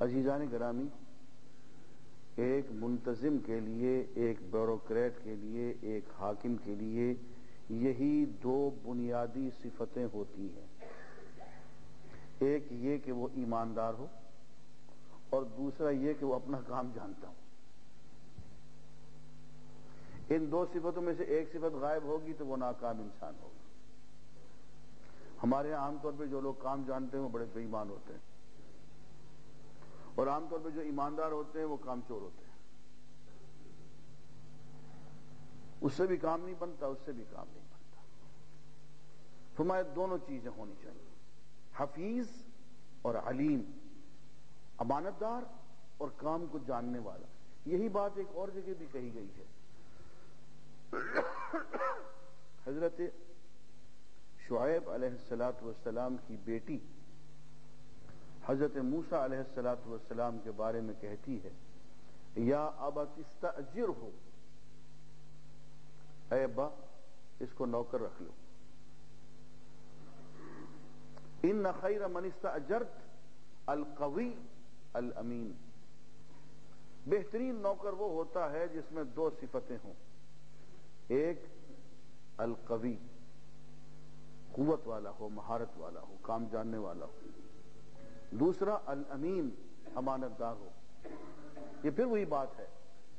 عزیزان گرامی، ایک منتظم کے لیے، ایک بیوروکریٹ کے لیے، ایک حاکم کے لیے یہی دو بنیادی صفتیں ہوتی ہیں۔ ایک یہ کہ وہ ایماندار ہو اور دوسرا یہ کہ وہ اپنا کام جانتا ہو۔ ان دو صفتوں میں سے ایک صفت غائب ہوگی تو وہ ناکام انسان ہوگا۔ ہمارے عام طور پہ جو لوگ کام جانتے ہیں وہ بڑے بے ایمان ہوتے ہیں۔ اور عام طور پہ جو ایماندار ہوتے ہیں وہ کام چور ہوتے ہیں۔ اس سے بھی کام نہیں بنتا، اس سے بھی کام نہیں بنتا۔ فرمایا دونوں چیزیں ہونی چاہیے۔ حفیظ اور علیم امانت دار اور کام کو جاننے والا۔ یہی بات ایک اور جگہ بھی کہی گئی ہے۔ حضرت شعیب علیہ السلاۃ والسلام کی بیٹی حضرت موسا علیہ السلاۃ والسلام کے بارے میں کہتی ہے، یا ابا تستاجر ہو اے ابا، اس کو نوکر رکھ لو۔ ان خیر من استاجرت القوی الامین۔ بہترین نوکر وہ ہوتا ہے جس میں دو صفتیں ہوں۔ ایک، القوی، قوت والا ہو، مہارت والا ہو، کام جاننے والا ہو۔ دوسرا، الامین امانت دار ہو۔ یہ پھر وہی بات ہے۔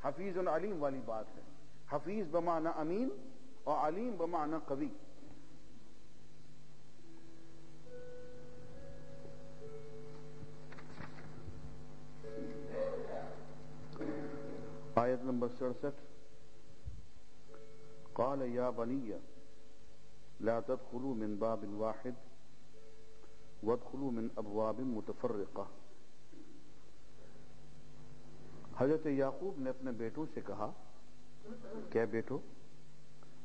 حفیظ العلیم والی بات ہے۔ حفیظ بمعنی امین اور علیم بمعنی قوی۔ آیت نمبر سڑسٹھ۔ قال یا بنی، لا تدخلوا من باب واحد۔ وادخلوا من ابواب متفرقہ۔ حضرت یعقوب نے اپنے بیٹوں سے کہا، کیا بیٹو،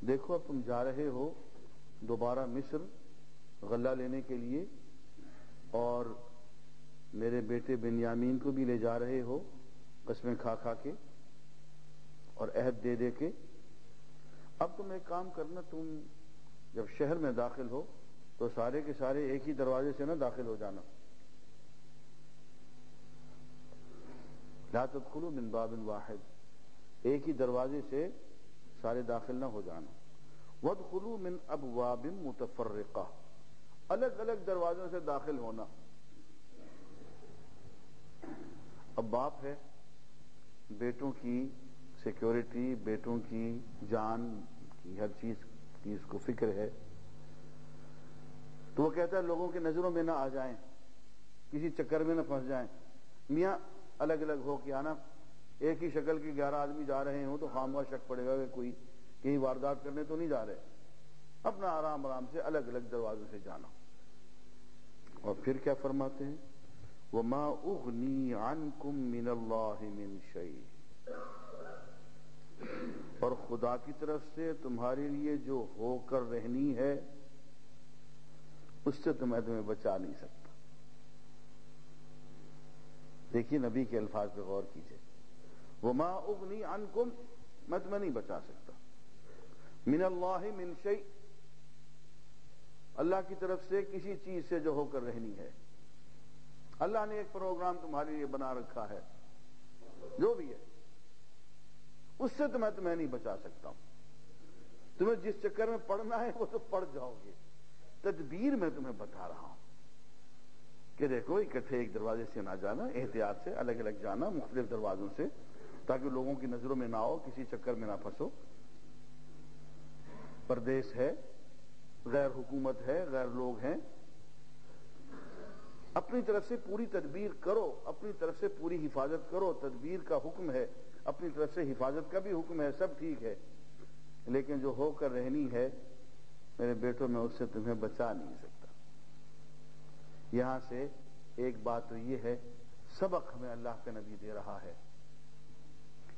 دیکھو اب تم جا رہے ہو دوبارہ مصر غلہ لینے کے لیے، اور میرے بیٹے بنیامین کو بھی لے جا رہے ہو قسمیں کھا کھا کے اور عہد دے دے کے۔ اب تم ایک کام کرنا، تم جب شہر میں داخل ہو تو سارے کے سارے ایک ہی دروازے سے نہ داخل ہو جانا۔ لا تدخلوا من باب واحد۔ ایک ہی دروازے سے سارے داخل نہ ہو جانا۔ وادخلوا من ابواب متفرقہ۔ الگ الگ دروازوں سے داخل ہونا۔ اب باپ ہے، بیٹوں کی سیکیورٹی بیٹوں کی جان کی ہر چیز کی اس کو فکر ہے۔ تو وہ کہتا ہے لوگوں کی نظروں میں نہ آ جائیں، کسی چکر میں نہ پھنس جائیں۔ میاں الگ الگ ہو کے آنا، ایک ہی شکل کے گیارہ آدمی جا رہے ہوں تو خاموہ شک پڑے گا کہ کوئی کہیں واردات کرنے تو نہیں جا رہے۔ اپنا آرام آرام سے الگ الگ دروازوں سے جانا۔ اور پھر کیا فرماتے ہیں؟ وَمَا أُغْنِي عَنْكُم مِّنَ اللَّهِ مِن شَيْءٍ۔ اور خدا کی طرف سے تمہارے لیے جو ہو کر رہنی ہے اس سے تو میں تمہیں بچا نہیں سکتا۔ دیکھیے نبی کے الفاظ پہ غور کیجیے وہ ماں اگنی ان میں تمہیں نہیں بچا سکتا۔ من اللہ من شیء اللہ کی طرف سے کسی چیز سے جو ہو کر رہنی ہے۔ اللہ نے ایک پروگرام تمہارے لیے بنا رکھا ہے۔ جو بھی ہے۔ اس سے تو میں تمہیں نہیں بچا سکتا۔ ہوں تمہیں جس چکر میں پڑھنا ہے، وہ تو پڑھ جاؤ گے۔ تدبیر میں تمہیں بتا رہا ہوں۔ کہ دیکھو، اکٹھے ایک دروازے سے نہ جانا، احتیاط سے الگ الگ جانا، مختلف دروازوں سے، تاکہ لوگوں کی نظروں میں نہ ہو کسی چکر میں نہ پھنسو۔ پردیش ہے، غیر حکومت ہے، غیر لوگ ہیں۔ اپنی طرف سے پوری تدبیر کرو، اپنی طرف سے پوری حفاظت کرو۔ تدبیر کا حکم ہے، اپنی طرف سے حفاظت کا بھی حکم ہے، سب ٹھیک ہے۔ لیکن جو ہو کر رہنی ہے میرے بیٹوں، میں اس سے تمہیں بچا نہیں سکتا۔ یہاں سے ایک بات تو یہ ہے، سبق ہمیں اللہ کا نبی دے رہا ہے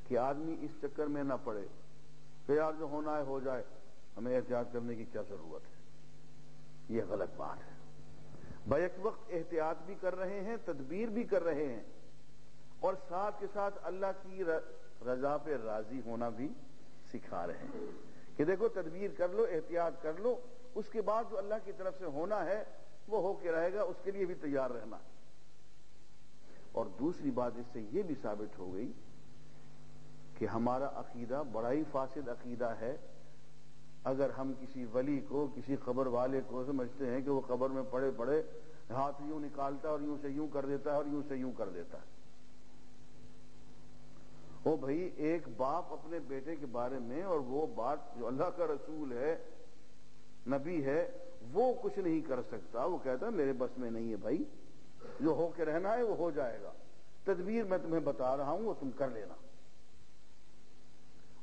کہ آدمی اس چکر میں نہ پڑے کہ یار جو ہونا ہے ہو جائے۔ ہمیں احتیاط کرنے کی کیا ضرورت ہے؟ یہ غلط بات ہے۔ بیک وقت احتیاط بھی کر رہے ہیں، تدبیر بھی کر رہے ہیں، اور ساتھ کے ساتھ اللہ کی رضا پہ راضی ہونا بھی سکھا رہے ہیں۔ کہ دیکھو تدبیر کر لو، احتیاط کر لو، اس کے بعد جو اللہ کی طرف سے ہونا ہے، وہ ہو کے رہے گا، اس کے لیے بھی تیار رہنا۔ اور دوسری بات اس سے یہ بھی ثابت ہو گئی کہ ہمارا عقیدہ بڑا ہی فاسد عقیدہ ہے۔ اگر ہم کسی ولی کو، کسی قبر والے کو سمجھتے ہیں کہ وہ قبر میں پڑے پڑے، ہاتھ یوں نکالتا ہے اور یوں سے یوں کر دیتا ہے اور یوں سے یوں کر دیتا ہے۔ وہ بھائی ایک باپ اپنے بیٹے کے بارے میں اور وہ بات جو اللہ کا رسول ہے، نبی ہے، وہ کچھ نہیں کر سکتا۔ وہ کہتا ہے، میرے بس میں نہیں ہے بھائی۔ جو ہو کے رہنا ہے، وہ ہو جائے گا۔ تدبیر میں تمہیں بتا رہا ہوں، وہ تم کر لینا۔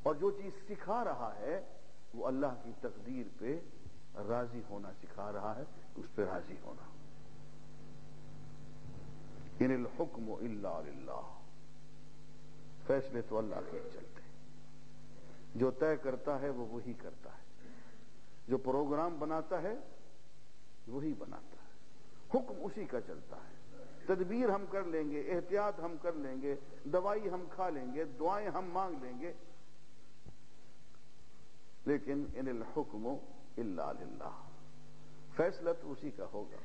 اور جو چیز سکھا رہا ہے، وہ اللہ کی تقدیر پہ راضی ہونا سکھا رہا ہے، اس پہ راضی ہونا۔ ان الحکم الا للہ۔ فیصلے تو اللہ کے چلتے ہیں۔ جو طے کرتا ہے وہ وہی کرتا ہے۔ جو پروگرام بناتا ہے وہی بناتا ہے۔ حکم اسی کا چلتا ہے۔ تدبیر ہم کر لیں گے، احتیاط ہم کر لیں گے، دوائی ہم کھا لیں گے، دعائیں ہم مانگ لیں گے۔ لیکن ان الحکم الا للہ۔ فیصلہ تو اسی کا ہوگا۔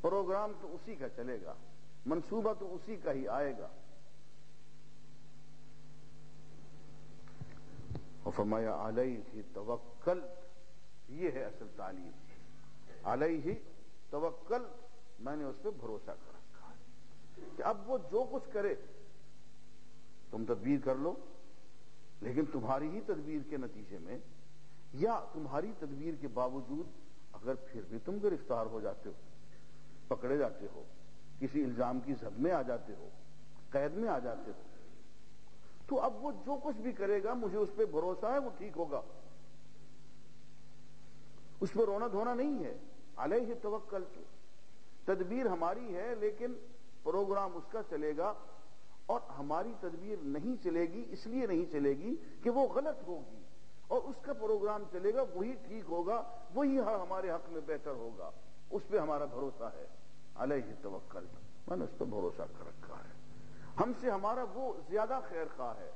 پروگرام تو اسی کا چلے گا۔ منصوبہ تو اسی کا ہی آئے گا۔ فرمایا، علیہ توکل، یہ ہے اصل تعلیم۔ علیہ توکل، میں نے اس پہ بھروسہ کر رکھا ہے کہ اب وہ جو کچھ کرے، تم تدبیر کر لو، لیکن تمہاری ہی تدبیر کے نتیجے میں، یا تمہاری تدبیر کے باوجود اگر پھر بھی تم گرفتار ہو جاتے ہو، پکڑے جاتے ہو، کسی الزام کی زد میں آ جاتے ہو، قید میں آ جاتے ہو تو اب وہ جو کچھ بھی کرے گا، مجھے اس پہ بھروسہ ہے، وہ ٹھیک ہوگا۔ اس پہ رونا دھونا نہیں ہے۔ علیہ توکل تو۔ تدبیر ہماری ہے، لیکن پروگرام اس کا چلے گا۔ اور ہماری تدبیر نہیں چلے گی، اس لیے نہیں چلے گی کہ وہ غلط ہوگی۔ اور اس کا پروگرام چلے گا، وہی ٹھیک ہوگا، وہی ہاں ہمارے حق میں بہتر ہوگا۔ اس پہ ہمارا بھروسہ ہے۔ علیہ توکل۔ میں نے اس پہ بھروسہ کر رکھا ہے۔ ہم سے ہمارا وہ زیادہ خیر خواہ ہے۔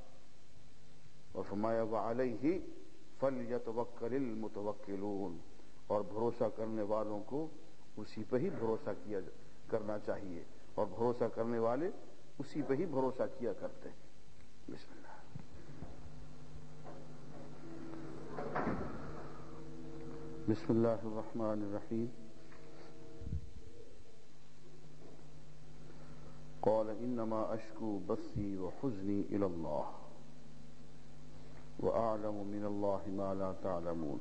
اور فرمایا علیہ فل یتوکل المتوکلون، اور بھروسہ کرنے والوں کو اسی پہ ہی بھروسہ کیا کرنا چاہیے۔ اور بھروسہ کرنے والے اسی پہ ہی بھروسہ کیا کرتے ہیں۔ بسم اللہ۔ بسم اللہ الرحمن الرحیم۔ قال إنما أشكو بثي وحزني إلى الله وأعلم من الله ما لا تعلمون